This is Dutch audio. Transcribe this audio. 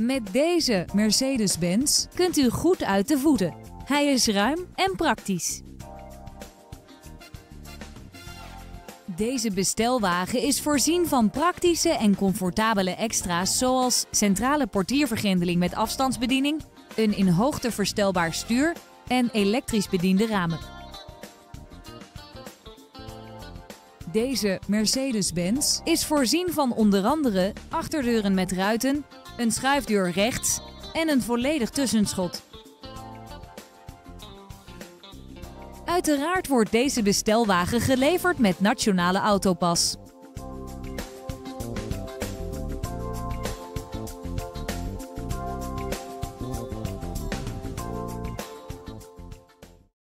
Met deze Mercedes-Benz kunt u goed uit de voeten. Hij is ruim en praktisch. Deze bestelwagen is voorzien van praktische en comfortabele extra's zoals centrale portiervergrendeling met afstandsbediening, een in hoogte verstelbaar stuur en elektrisch bediende ramen. Deze Mercedes-Benz is voorzien van onder andere achterdeuren met ruiten, een schuifdeur rechts en een volledig tussenschot. Uiteraard wordt deze bestelwagen geleverd met Nationale Autopas.